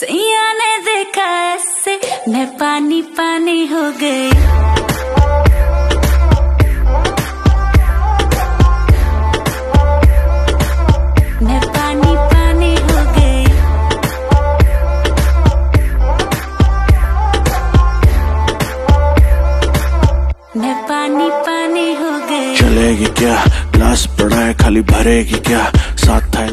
सैया ने देखा ऐसे, मैं पानी पानी हो गई। मैं पानी पानी हो गई। मैं पानी पानी हो गई। चलेगी क्या? ग्लास पड़ा है, खाली भरेगी क्या? साथ था